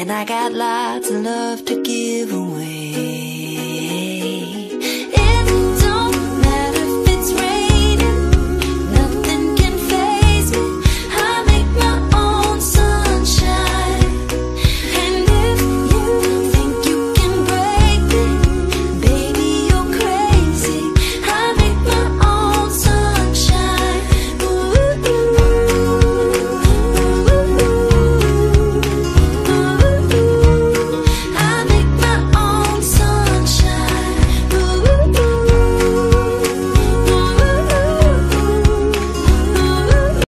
And I got lots of love to give away.